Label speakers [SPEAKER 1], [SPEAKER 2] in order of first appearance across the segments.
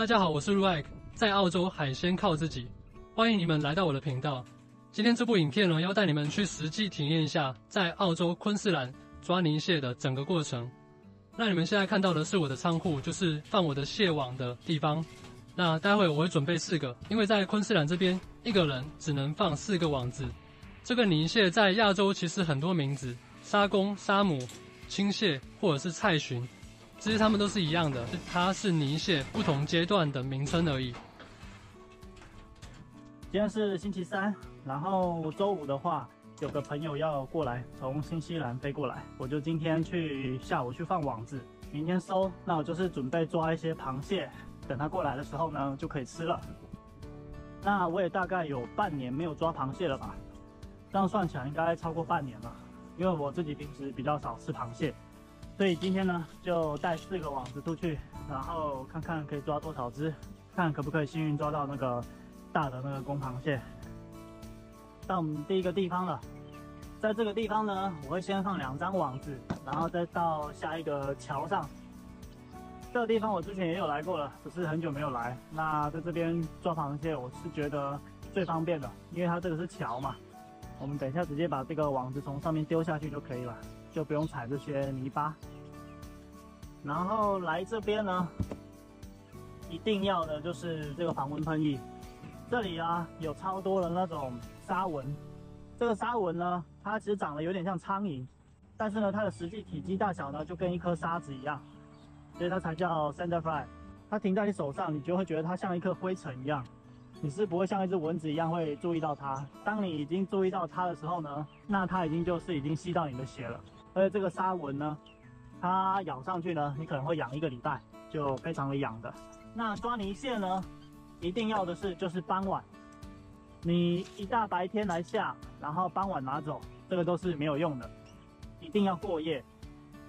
[SPEAKER 1] 大家好，我是 Ruik，在澳洲海鲜靠自己，欢迎你们来到我的频道。今天这部影片呢，要带你们去实际体验一下在澳洲昆士兰抓泥蟹的整个过程。那你们现在看到的是我的仓库，就是放我的蟹网的地方。那待会我会准备四个，因为在昆士兰这边，一个人只能放四个网子。这个泥蟹在亚洲其实很多名字，沙公、沙姆、青蟹或者是菜鲟，其实它们都是一样的，它是泥蟹不同阶段的名称而已。
[SPEAKER 2] 今天是星期三，然后周五的话，有个朋友要过来，从新西兰飞过来，我就今天去下午去放网子，明天收。那我就是准备抓一些螃蟹，等他过来的时候呢，就可以吃了。那我也大概有半年没有抓螃蟹了吧？这样算起来应该超过半年了，因为我自己平时比较少吃螃蟹，所以今天呢就带四个网子出去，然后看看可以抓多少只，看可不可以幸运抓到那个大的那个公螃蟹。到我们第一个地方了，在这个地方呢，我会先放两张网子，然后再到下一个桥上。这个地方我之前也有来过了，只是很久没有来。那在这边抓螃蟹，我是觉得最方便的，因为它这个是桥嘛。我们等一下直接把这个网子从上面丢下去就可以了，就不用踩这些泥巴。然后来这边呢，一定要的就是这个防蚊喷液。这里啊有超多的那种沙蚊，这个沙蚊呢，它其实长得有点像苍蝇，但是呢，它的实际体积大小呢就跟一颗沙子一样，所以它才叫 Sandfly。它停在你手上，你就会觉得它像一颗灰尘一样。你是不会像一只蚊子一样会注意到它。当你已经注意到它的时候呢，那它已经就是已经吸到你的血了。而且这个沙蚊呢，它咬上去呢，你可能会痒一个礼拜，就非常的痒的。那抓泥蟹呢，一定要的是就是傍晚，你一大白天来下，然后傍晚拿走，这个都是没有用的，一定要过夜。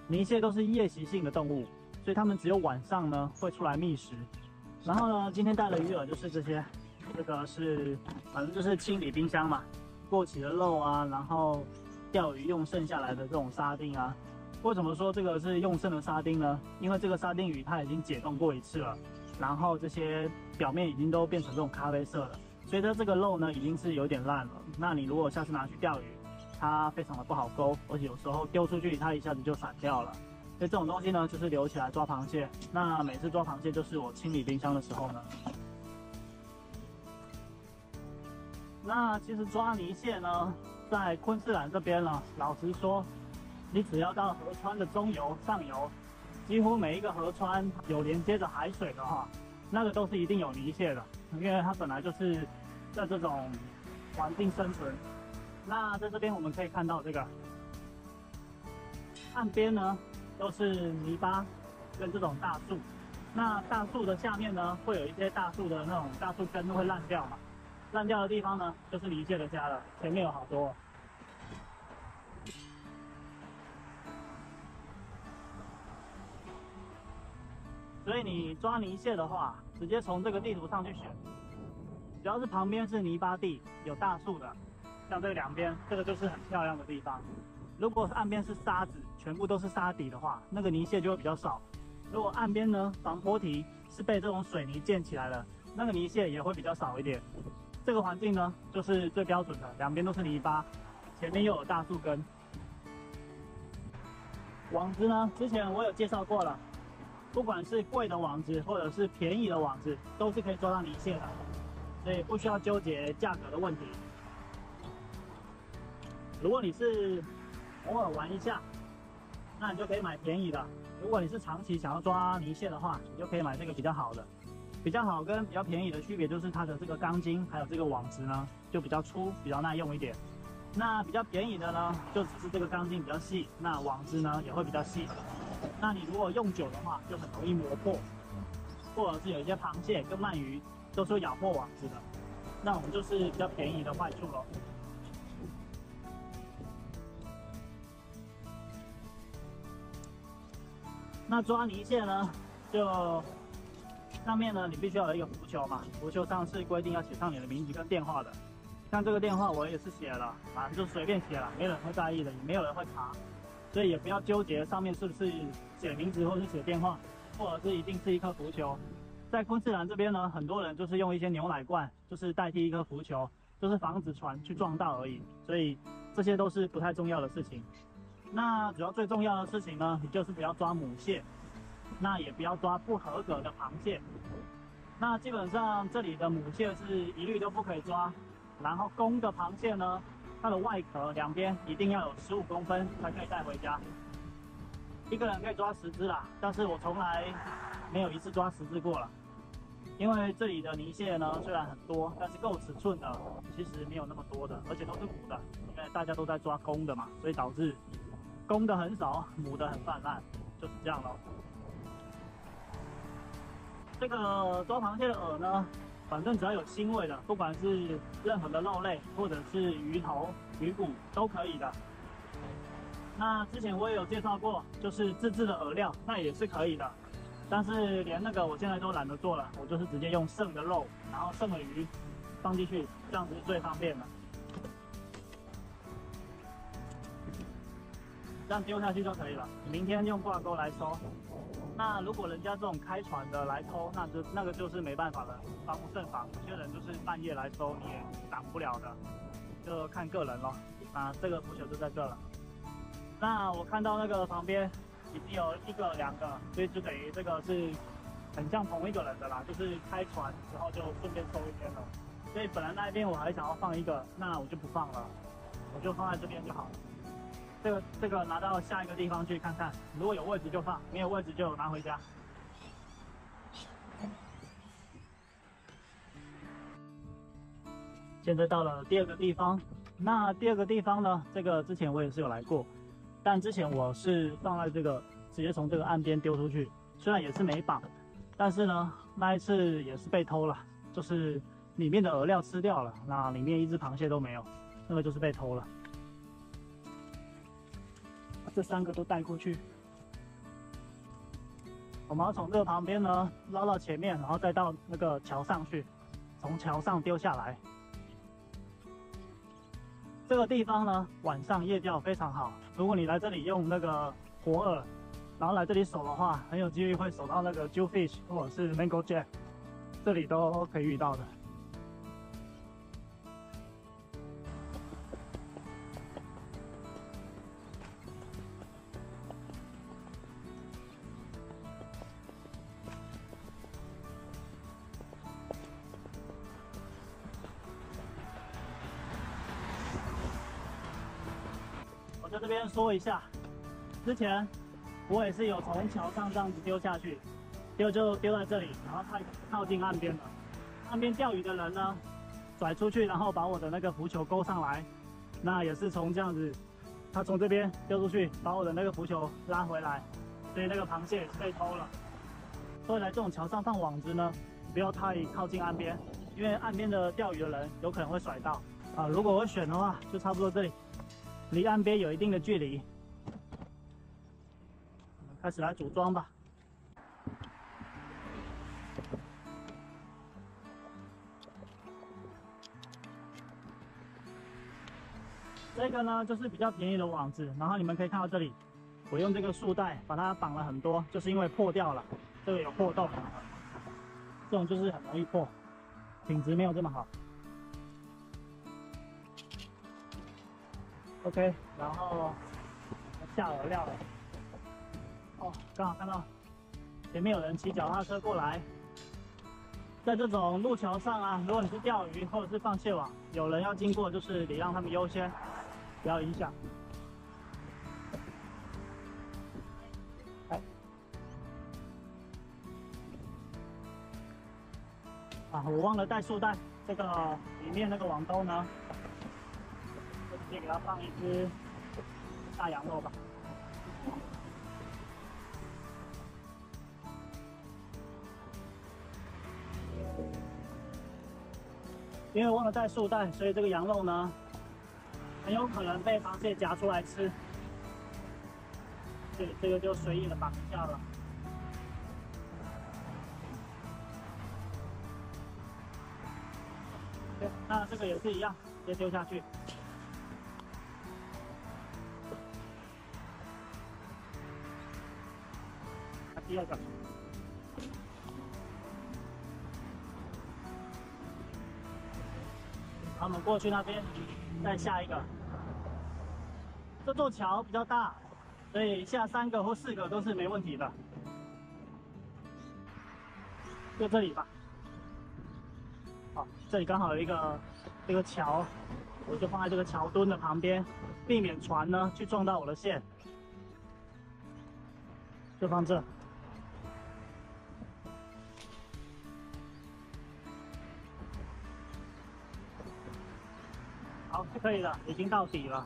[SPEAKER 2] 泥蟹都是夜习性的动物，所以它们只有晚上呢会出来觅食。然后呢，今天带的鱼饵就是这些。这个是，反正就是清理冰箱嘛，过期的肉啊，然后钓鱼用剩下来的这种沙丁啊。为什么说这个是用剩的沙丁呢？因为这个沙丁鱼它已经解冻过一次了，然后这些表面已经都变成这种咖啡色了，所以它这个肉呢已经是有点烂了。那你如果下次拿去钓鱼，它非常的不好勾，而且有时候丢出去它一下子就散掉了。所以这种东西呢就是留起来抓螃蟹。那每次抓螃蟹就是我清理冰箱的时候呢。那其实抓泥蟹呢，在昆士兰这边呢，老实说，你只要到河川的中游、上游，几乎每一个河川有连接着海水的话，那个都是一定有泥蟹的，因为它本来就是在这种环境生存。那在这边我们可以看到这个岸边呢，都是泥巴跟这种大树。那大树的下面呢，会有一些大树的那种大树根会烂掉嘛。烂掉的地方呢，就是泥蟹的家了。前面有好多，所以你抓泥蟹的话，直接从这个地图上去选。只要是旁边是泥巴地，有大树的，像这两边，这个就是很漂亮的地方。如果是岸边是沙子，全部都是沙底的话，那个泥蟹就会比较少。如果岸边呢，防坡堤是被这种水泥建起来的，那个泥蟹也会比较少一点。这个环境呢，就是最标准的，两边都是泥巴，前面又有大树根。网子呢，之前我有介绍过了，不管是贵的网子或者是便宜的网子，都是可以抓到泥蟹的，所以不需要纠结价格的问题。如果你是偶尔玩一下，那你就可以买便宜的；如果你是长期想要抓泥蟹的话，你就可以买这个比较好的。比较好跟比较便宜的区别就是它的这个钢筋还有这个网子呢，就比较粗，比较耐用一点。那比较便宜的呢，就只是这个钢筋比较细，那网子呢也会比较细。那你如果用久的话，就很容易磨破，或者是有一些螃蟹跟鳗鱼都是咬破网子的。那我们就是比较便宜的坏处了。那抓泥蟹呢，就。上面呢，你必须要有一个浮球嘛，浮球上是规定要写上你的名字跟电话的。像这个电话我也是写了，反正就随便写了，没人会在意的，也没有人会查，所以也不要纠结上面是不是写名字或是写电话，或者是一定是一颗浮球。在昆士兰这边呢，很多人就是用一些牛奶罐，就是代替一颗浮球，就是防止船去撞到而已。所以这些都是不太重要的事情。那主要最重要的事情呢，你就是不要抓母蟹，那也不要抓不合格的螃蟹。那基本上这里的母蟹是一律都不可以抓，然后公的螃蟹呢，它的外壳两边一定要有十五公分才可以带回家。一个人可以抓十只啦，但是我从来没有一次抓十只过了。因为这里的泥蟹呢，虽然很多，但是够尺寸的其实没有那么多的，而且都是母的，因为大家都在抓公的嘛，所以导致公的很少，母的很泛滥，就是这样咯。这个抓螃蟹的饵呢，反正只要有腥味的，不管是任何的肉类或者是鱼头、鱼骨都可以的。那之前我也有介绍过，就是自制的饵料，那也是可以的。但是连那个我现在都懒得做了，我就是直接用剩的肉，然后剩的鱼放进去，这样子是最方便的。这样丢下去就可以了。明天用挂钩来收。那如果人家这种开船的来偷，那就那个就是没办法了，防不胜防。有些人就是半夜来偷，你也挡不了的，就看个人咯。啊，这个浮球就在这了。那我看到那个旁边。已经有一个两个，所以就等于这个是很像同一个人的啦，就是开船之后就顺便抽一边了。所以本来那一边我还想要放一个，那我就不放了，我就放在这边就好了。这个这个拿到下一个地方去看看，如果有位置就放，没有位置就拿回家。现在到了第二个地方，那第二个地方呢，这个之前我也是有来过。但之前我是放在这个，直接从这个岸边丢出去，虽然也是没绑，但是呢，那一次也是被偷了，就是里面的饵料吃掉了，那里面一只螃蟹都没有，那个就是被偷了。这三个都带过去，我们要从这个旁边呢捞到前面，然后再到那个桥上去，从桥上丢下来。这个地方呢，晚上夜钓非常好。如果你来这里用那个活饵，然后来这里守的话，很有机会会守到那个 jewfish 或者是 mango jack，这里都可以遇到的。一下，之前我也是有从桥上这样子丢下去，丢就丢在这里，然后太靠近岸边了。岸边钓鱼的人呢，甩出去，然后把我的那个浮球勾上来，那也是从这样子，他从这边丢出去，把我的那个浮球拉回来，所以那个螃蟹也是被偷了。所以来这种桥上放网子呢，不要太靠近岸边，因为岸边的钓鱼的人有可能会甩到。啊，如果我选的话，就差不多这里。离岸边有一定的距离，开始来组装吧。这个呢就是比较便宜的网子，然后你们可以看到这里，我用这个束带把它绑了很多，就是因为破掉了，这个有破洞，这种就是很容易破，品质没有这么好。OK，然后下饵料了。哦，刚好看到前面有人骑脚踏车过来，在这种路桥上啊，如果你是钓鱼或者是放蟹网，有人要经过，就是得让他们优先，不要影响。啊，我忘了带束带，这个里面那个网兜呢？先给它放一只大羊肉吧，因为忘了带束带，所以这个羊肉呢，很有可能被螃蟹夹出来吃。对，这个就随意的绑一下了。对，那这个也是一样，直接丢下去。第二个。他们过去那边，再下一个。这座桥比较大，所以下三个或四个都是没问题的。就这里吧。好，这里刚好有一个这个桥，我就放在这个桥墩的旁边，避免船呢去撞到我的线。就放这。好，可以了，已经到底了。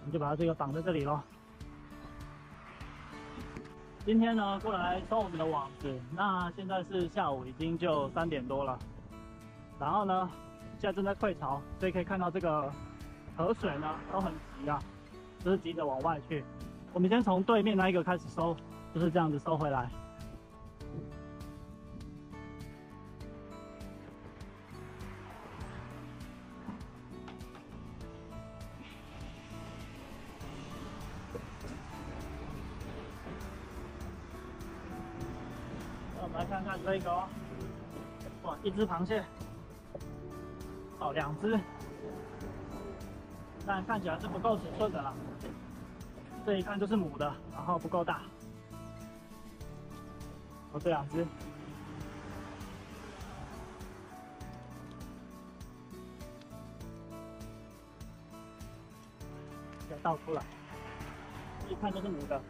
[SPEAKER 2] 我们就把它这个绑在这里喽。今天呢，过来收我们的网子。那现在是下午，已经就三点多了。然后呢，现在正在退潮，所以可以看到这个河水呢都很急啊，就是急着往外去。我们先从对面那一个开始收，就是这样子收回来。看看这个哦，哇，一只螃蟹，哦，两只，但看起来是不够尺寸的啦。这一看就是母的，然后不够大。哦，这两只，要倒出来，一看就是母的。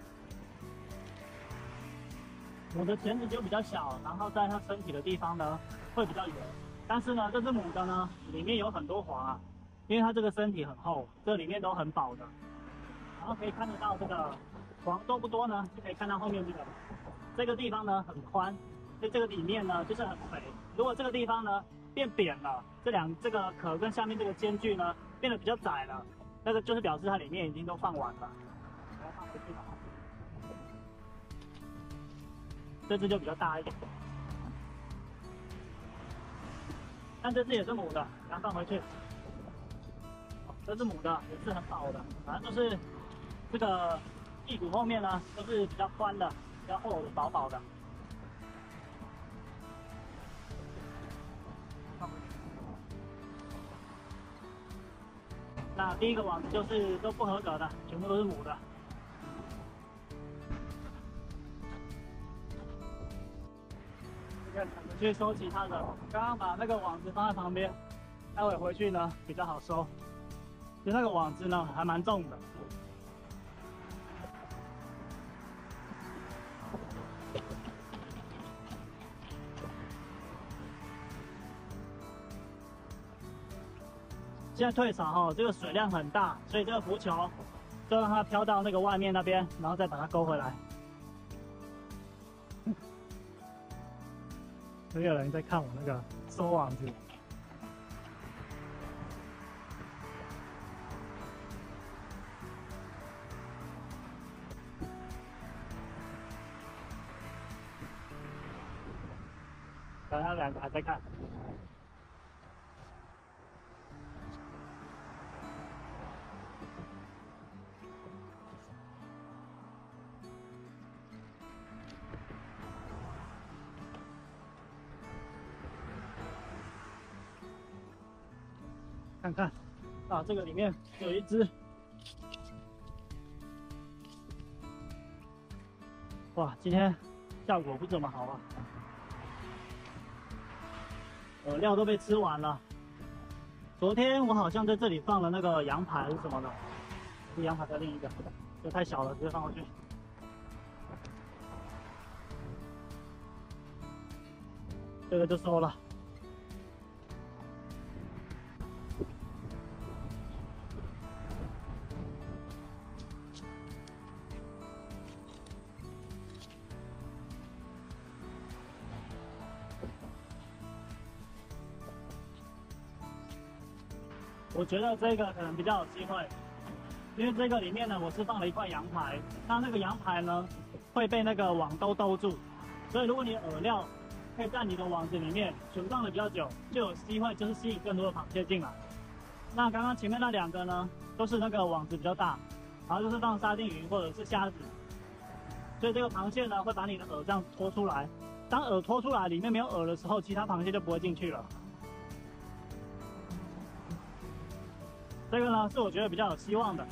[SPEAKER 2] 母的钳子就比较小，然后在它身体的地方呢会比较圆。但是呢，这只母的呢里面有很多黄啊，因为它这个身体很厚，这里面都很饱的。然后可以看得到这个黄多不多呢？就可以看到后面这个这个地方呢很宽，所以这个里面呢就是很肥。如果这个地方呢变扁了，这两这个壳跟下面这个间距呢变得比较窄了，那个就是表示它里面已经都放完了。来放回去吧。这只就比较大一点，但这只也是母的，给它放回去。这只母的，也是很饱的，反正就是这个屁股后面呢都是比较宽的、比较厚的、饱饱的。那第一个网就是都不合格的，全部都是母的。去收其他的，刚刚把那个网子放在旁边，待会回去呢比较好收。就那个网子呢还蛮重的。现在退潮哈，这个水量很大，所以这个浮球就让它飘到那个外面那边，然后再把它勾回来。没有人在看我那个收网子。刚刚两个还在。看这个里面有一只，哇，今天效果不怎么好啊，饵料都被吃完了。昨天我好像在这里放了那个羊排什么的，这羊排在另一个，这太小了，直接放过去。这个就收了。我觉得这个可能比较有机会，因为这个里面呢，我是放了一块羊排，那那个羊排呢会被那个网兜兜住，所以如果你饵料可以在你的网子里面存放的比较久，就有机会就是吸引更多的螃蟹进来。那刚刚前面那两个呢，都是那个网子比较大，然后就是放沙丁鱼或者是虾子，所以这个螃蟹呢会把你的饵这样拖出来，当饵拖出来里面没有饵的时候，其他螃蟹就不会进去了。这个呢是我觉得比较有希望的。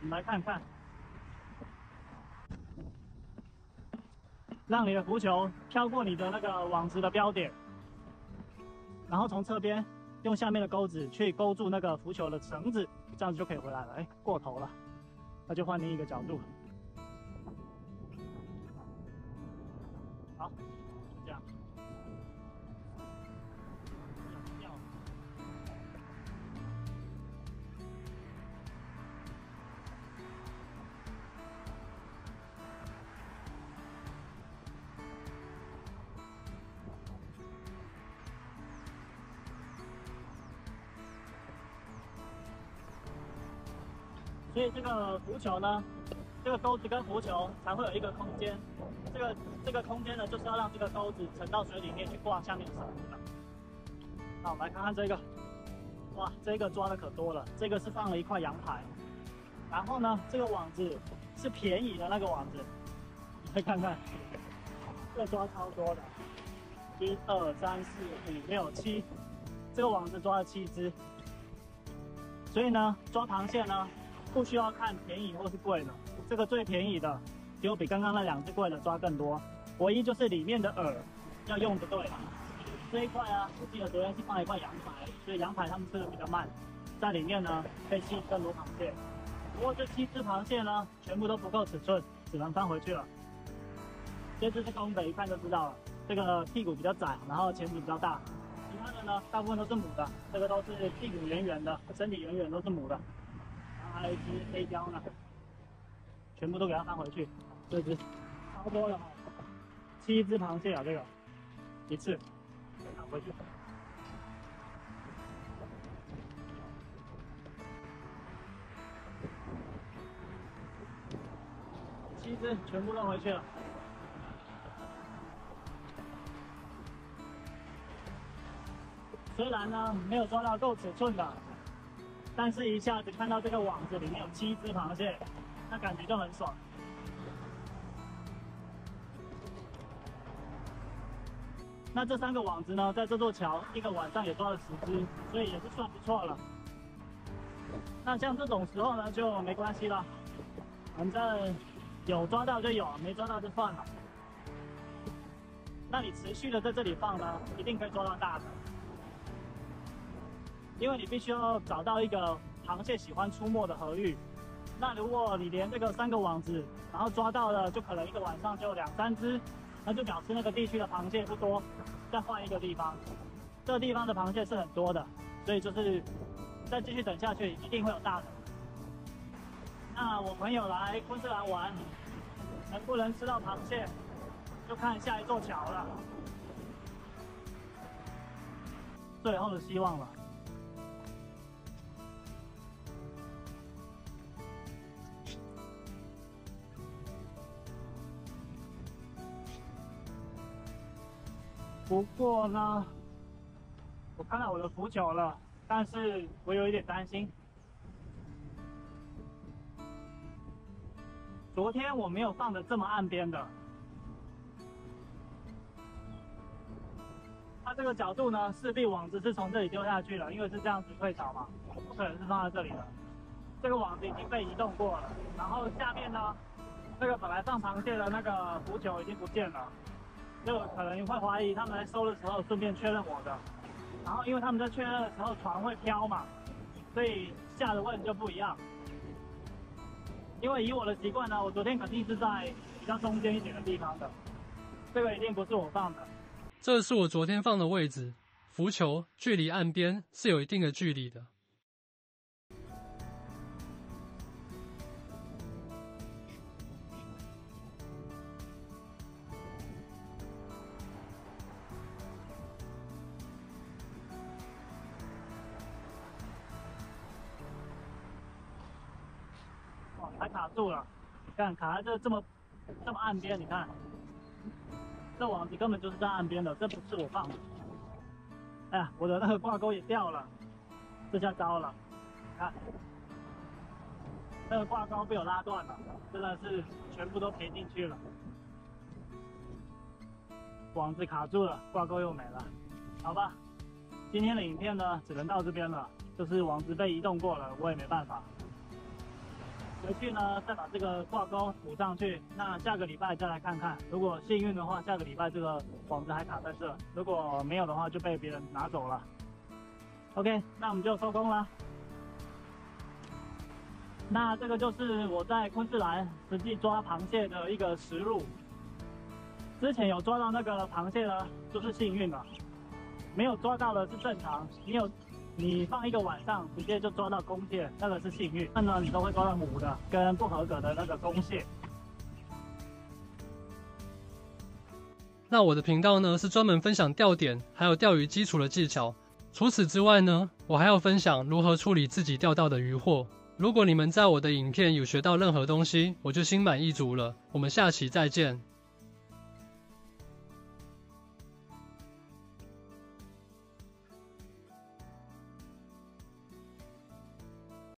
[SPEAKER 2] 我们来看看，让你的浮球飘过你的那个网子的标点，然后从侧边用下面的钩子去勾住那个浮球的绳子，这样子就可以回来了。哎，过头了，那就换另一个角度。所以这个浮球呢，这个钩子跟浮球才会有一个空间。这个这个空间呢，就是要让这个钩子沉到水里面去挂下面的绳子的。那我们来看看这个，哇，这个抓的可多了。这个是放了一块羊排，然后呢，这个网子是便宜的那个网子，你看看，这抓超多的，一二三四五六七，这个网子抓了七只。所以呢，抓螃蟹呢。不需要看便宜或是贵的，这个最便宜的，就比刚刚那两只贵的抓更多。唯一就是里面的饵要用不对。这一块啊，我记得昨天是放了一块羊排，所以羊排他们吃的比较慢，在里面呢可以吸更多螃蟹。不过这七只螃蟹呢，全部都不够尺寸，只能放回去了。这只是公的，一看就知道了。这个屁股比较窄，然后钳子比较大。其他的呢，大部分都是母的。这个都是屁股圆圆的，身体圆圆都是母的。还有一只黑胶呢，全部都给它放回去。这只超多了，七只螃蟹啊，这个一次放回去。七只全部都回去了。虽然呢没有抓到够尺寸的。但是，一下子看到这个网子里面有七只螃蟹，那感觉就很爽。那这三个网子呢，在这座桥一个晚上也抓了十只，所以也是算不错了。那像这种时候呢，就没关系了，反正有抓到就有，没抓到就算了。那你持续的在这里放呢，一定可以抓到大的。因为你必须要找到一个螃蟹喜欢出没的河域，那如果你连这个三个网子，然后抓到了，就可能一个晚上就两三只，那就表示那个地区的螃蟹不多，再换一个地方，这地方的螃蟹是很多的，所以就是再继续等下去，一定会有大的。那我朋友来昆士兰玩，能不能吃到螃蟹，就看下一座桥了，最后的希望了。不过呢，我看到我的浮球了，但是我有一点担心。昨天我没有放的这么岸边的，它这个角度呢，势必网子是从这里丢下去了，因为是这样子退潮嘛，不可能是放在这里的。这个网子已经被移动过了，然后下面呢，这个本来放螃蟹的那个浮球已经不见了。就可能会怀疑他们来收的时候顺便确认我的，然后因为他们在确认的时候船会飘嘛，所以下的位置就不一样。因为以我的习惯呢，我昨天肯定是在比较中间一点的地方的，这个一定不是我放的。
[SPEAKER 1] 这是我昨天放的位置，浮球距离岸边是有一定的距离的。
[SPEAKER 2] 看卡在这这么这么岸边，你看，这网子根本就是在岸边的，这不是我放的。哎呀，我的那个挂钩也掉了，这下糟了，看，那个挂钩被我拉断了，真的是全部都赔进去了，网子卡住了，挂钩又没了，好吧，今天的影片呢，只能到这边了，就是网子被移动过了，我也没办法。回去呢，再把这个挂钩补上去。那下个礼拜再来看看，如果幸运的话，下个礼拜这个网子还卡在这；如果没有的话，就被别人拿走了。OK，那我们就收工了。那这个就是我在昆士兰实际抓螃蟹的一个实录。之前有抓到那个螃蟹呢，就是幸运了；没有抓到的是正常。你有。你放一个晚上，直接就抓到公蟹，那个是幸运。那呢，你都会抓到母的跟不合格的那个公蟹。
[SPEAKER 1] 那我的频道呢，是专门分享钓点还有钓鱼基础的技巧。除此之外呢，我还要分享如何处理自己钓到的鱼货。如果你们在我的影片有学到任何东西，我就心满意足了。我们下期再见。